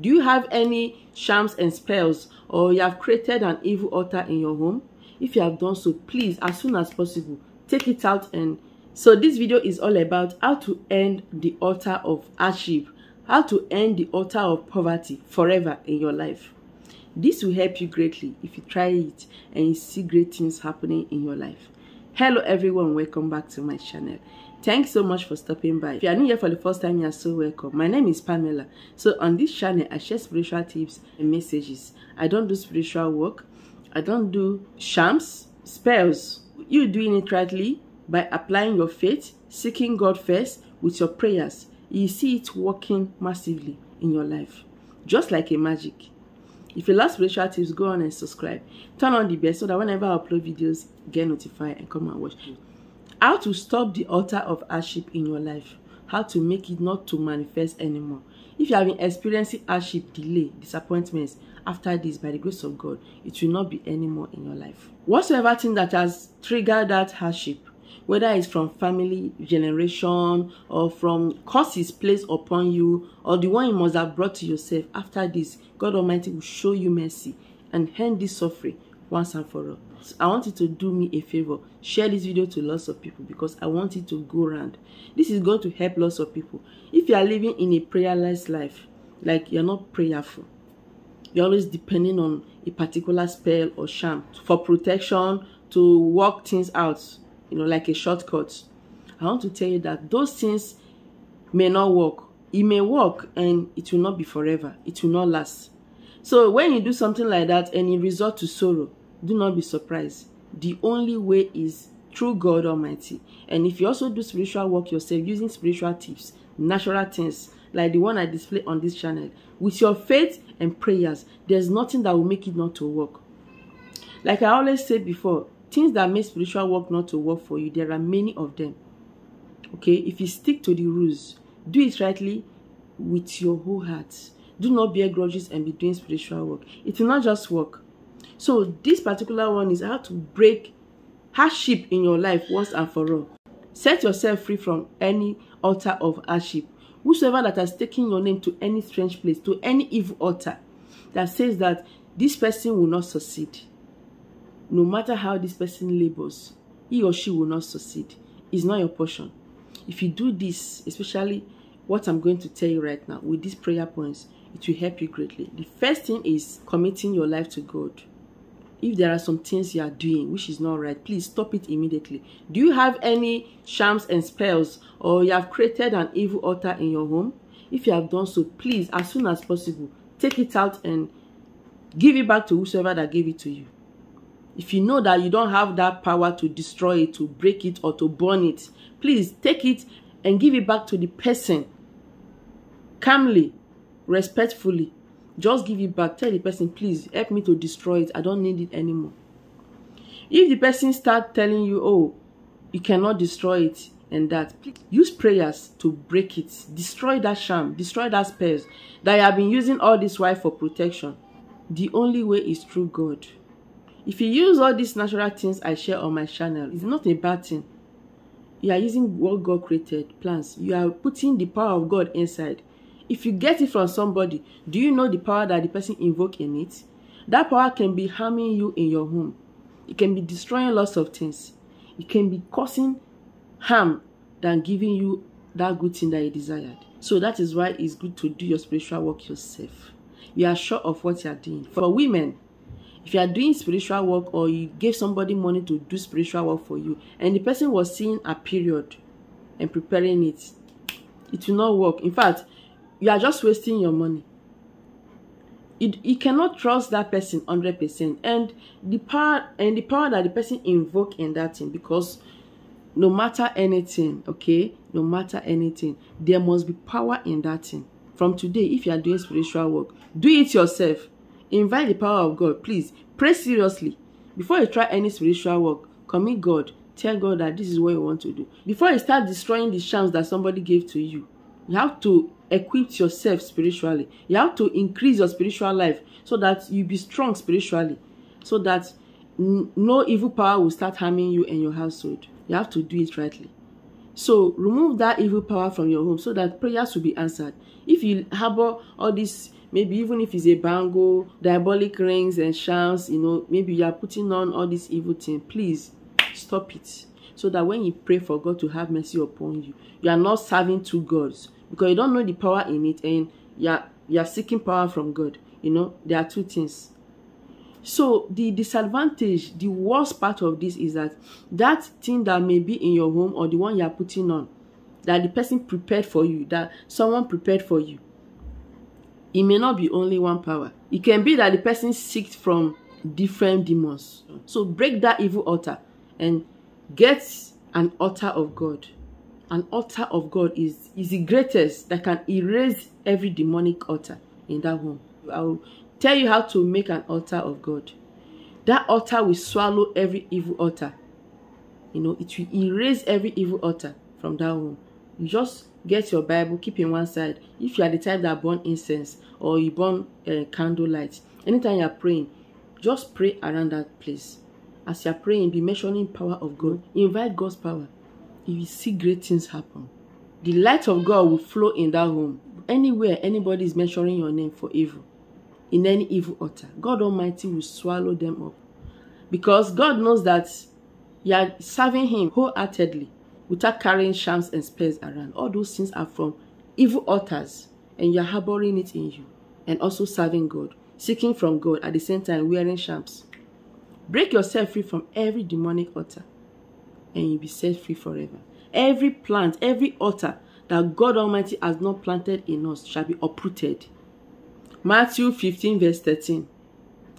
Do you have any charms and spells or you have created an evil altar in your home? If you have done so, please, as soon as possible, take it out and so this video is all about how to end the altar of hardship, how to end the altar of poverty forever in your life. This will help you greatly if you try it and you see great things happening in your life. Hello everyone, welcome back to my channel. Thanks so much for stopping by. If you are new here for the first time, you are so welcome. My name is Pamela. So on this channel, I share spiritual tips and messages. I don't do spiritual work. I don't do shams, spells. You doing it rightly by applying your faith, seeking God first with your prayers, you see it working massively in your life, just like a magic. If you love spiritual tips, go on and subscribe. Turn on the bell so that whenever I upload videos, get notified and come and watch. How to stop the altar of hardship in your life. How to make it not to manifest anymore. If you have been experiencing hardship, delay, disappointments, after this, by the grace of God, it will not be anymore in your life. Whatsoever thing that has triggered that hardship, whether it's from family generation or from curses placed upon you or the one you must have brought to yourself after this god almighty will show you mercy and end this suffering once and for all. I want you to do me a favor. Share this video to lots of people because i want it to go around this is going to help lots of people. If you are living in a prayerless life like you're not prayerful you're always depending on a particular spell or charm for protection to work things out you know, like a shortcut. I want to tell you that those things may not work. It may work and it will not be forever. It will not last. So when you do something like that and you resort to sorrow, do not be surprised. The only way is through God Almighty. And if you also do spiritual work yourself using spiritual tips, natural things, like the one I display on this channel, with your faith and prayers, there's nothing that will make it not to work. Like I always said before, things that make spiritual work not to work for you there are many of them. Okay if you stick to the rules do it rightly with your whole heart. Do not bear grudges and be doing spiritual work. It will not just work. So this particular one is how to break hardship in your life once and for all. Set yourself free from any altar of hardship. Whosoever that has taken your name to any strange place to any evil altar that says that this person will not succeed no matter how this person labors, he or she will not succeed. It's not your portion. If you do this, especially what I'm going to tell you right now with these prayer points, it will help you greatly. The first thing is committing your life to God. If there are some things you are doing which is not right, please stop it immediately. Do you have any charms and spells or you have created an evil altar in your home? If you have done so, please, as soon as possible, take it out and give it back to whosoever that gave it to you if you know that you don't have that power to destroy it to break it or to burn it please take it and give it back to the person calmly respectfully. Just give it back. Tell the person please help me to destroy it. I don't need it anymore. If the person start telling you oh you cannot destroy it and that please use prayers to break it. Destroy that sham. Destroy that spells that you have been using all this while for protection. The only way is through god if you use all these natural things i share on my channel it's not a bad thing. You are using what god created plants you are putting the power of god inside. If you get it from somebody do you know the power that the person invoke in it? That power can be harming you in your home. It can be destroying lots of things. It can be causing harm than giving you that good thing that you desired. So that is why it's good to do your spiritual work yourself. You are sure of what you are doing. For women if you are doing spiritual work or you gave somebody money to do spiritual work for you and the person was seeing a period and preparing it it will not work. In fact you are just wasting your money. It, you cannot trust that person 100% and the power and the power that the person invoke in that thing because no matter anything okay no matter anything there must be power in that thing. From today if you are doing spiritual work do it yourself invite the power of god. Please pray seriously. Before you try any spiritual work commit god. Tell god that this is what you want to do. Before you start destroying the chance that somebody gave to you you have to equip yourself spiritually. You have to increase your spiritual life so that you be strong spiritually so that no evil power will start harming you and your household. You have to do it rightly. So remove that evil power from your home so that prayers will be answered. If you harbor all these maybe even if it's a bangle diabolic rings and charms you know maybe you are putting on all this evil thing please stop it. So that when you pray for god to have mercy upon you you are not serving two gods because you don't know the power in it and you are you are seeking power from god you know there are two things. So the disadvantage the worst part of this is that that thing that may be in your home or the one you are putting on that the person prepared for you that someone prepared for you it may not be only one power. It can be that the person seeks from different demons. So break that evil altar and get an altar of god. An altar of god is is the greatest that can erase every demonic altar in that home. I'll tell you how to make an altar of god. That altar will swallow every evil altar. You know it will erase every evil altar from that home. You just get your bible keep in one side. If you are the type that burn incense or you burn uh, candle light anytime you are praying just pray around that place. As you are praying be mentioning power of god. Invite god's power. You will see great things happen. The light of god will flow in that home anywhere anybody is mentioning your name for evil in any evil altar god almighty will swallow them up. Because god knows that you are serving him wholeheartedly without carrying shams and spears around. All those things are from evil altars and you're harboring it in you and also serving God, seeking from God at the same time wearing shams. Break yourself free from every demonic altar and you'll be set free forever. Every plant, every altar that God Almighty has not planted in us shall be uprooted. Matthew 15 verse 13.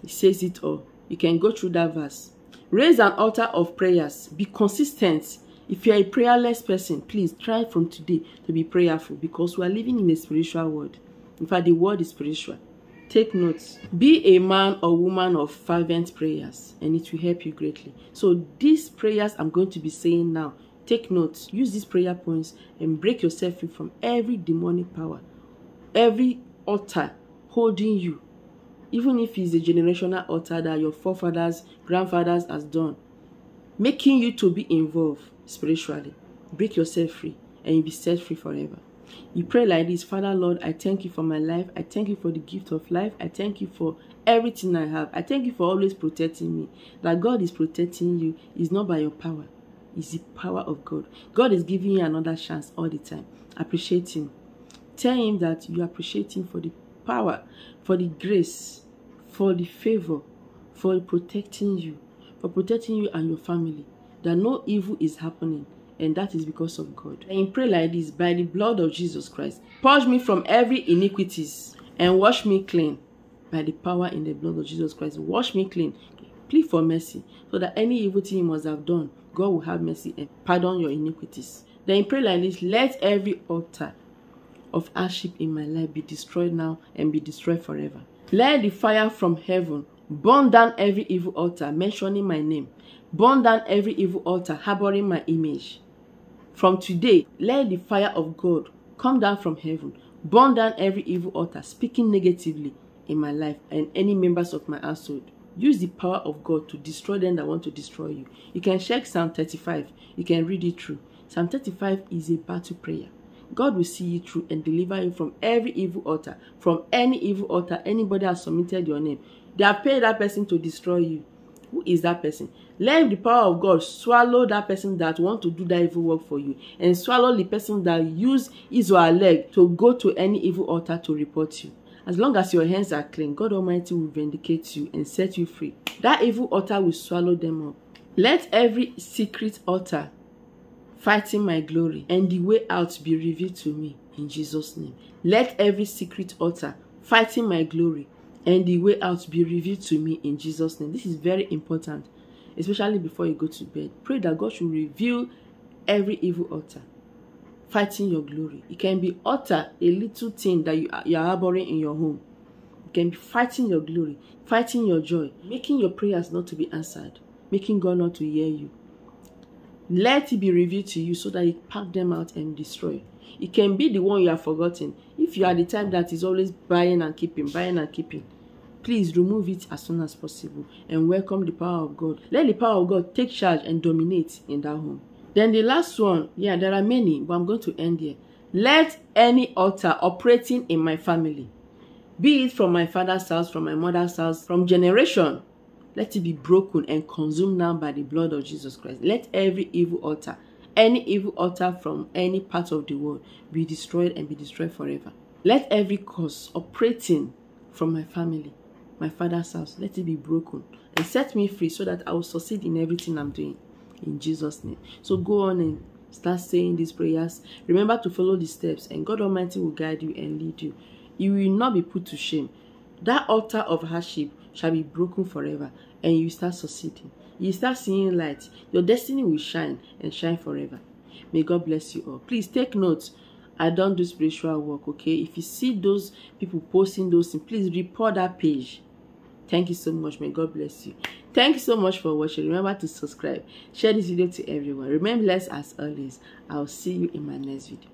It says it all. You can go through that verse. Raise an altar of prayers. Be consistent if you're a prayerless person, please try from today to be prayerful because we are living in a spiritual world. In fact, the world is spiritual. Take notes. Be a man or woman of fervent prayers and it will help you greatly. So these prayers I'm going to be saying now, take notes. Use these prayer points and break yourself free from every demonic power, every altar holding you. Even if it's a generational altar that your forefathers, grandfathers has done, making you to be involved spiritually. Break yourself free and you'll be set free forever. You pray like this Father, Lord, I thank you for my life. I thank you for the gift of life. I thank you for everything I have. I thank you for always protecting me. That God is protecting you is not by your power, it's the power of God. God is giving you another chance all the time. Appreciate Him. Tell Him that you appreciate Him for the power, for the grace, for the favor, for protecting you, for protecting you and your family that no evil is happening and that is because of God. And pray like this, by the blood of Jesus Christ, purge me from every iniquities and wash me clean by the power in the blood of Jesus Christ. Wash me clean. Plead for mercy so that any evil thing you must have done, God will have mercy and pardon your iniquities. Then pray like this, let every altar of hardship in my life be destroyed now and be destroyed forever. Let the fire from heaven burn down every evil altar mentioning my name. Burn down every evil altar harboring my image. From today let the fire of god come down from heaven. Burn down every evil altar speaking negatively in my life and any members of my household. Use the power of god to destroy them that want to destroy you. You can check psalm 35 you can read it through. Psalm 35 is a battle prayer. God will see you through and deliver you from every evil altar, from any evil altar anybody has submitted your name. They have paid that person to destroy you. Who is that person? Let the power of God swallow that person that want to do that evil work for you and swallow the person that use his or her leg to go to any evil altar to report you. As long as your hands are clean, God Almighty will vindicate you and set you free. That evil altar will swallow them up. Let every secret altar fighting my glory and the way out be revealed to me in Jesus' name. Let every secret altar fighting my glory and the way out be revealed to me in Jesus' name. This is very important, especially before you go to bed. Pray that God should reveal every evil altar fighting your glory. It can be altar, a little thing that you are, you are harboring in your home. It can be fighting your glory, fighting your joy, making your prayers not to be answered, making God not to hear you. Let it be revealed to you so that you pack them out and destroy. It can be the one you have forgotten. If you are the type that is always buying and keeping, buying and keeping, please remove it as soon as possible and welcome the power of God. Let the power of God take charge and dominate in that home. Then the last one, yeah, there are many, but I'm going to end here. Let any altar operating in my family be it from my father's house, from my mother's house, from generation, let it be broken and consumed now by the blood of Jesus Christ. Let every evil altar, any evil altar from any part of the world be destroyed and be destroyed forever. Let every curse operating from my family, my father's house, let it be broken and set me free so that I will succeed in everything I'm doing. In Jesus' name. So go on and start saying these prayers. Remember to follow the steps, and God Almighty will guide you and lead you. You will not be put to shame. That altar of hardship shall be broken forever, and you start succeeding. You start seeing light. Your destiny will shine and shine forever. May God bless you all. Please take notes. I don't do spiritual work, okay? If you see those people posting those things, please report that page. Thank you so much. May God bless you. Thank you so much for watching. Remember to subscribe. Share this video to everyone. Remain blessed as always. I'll see you in my next video.